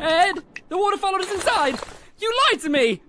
Ed, the water followed us inside. You lied to me.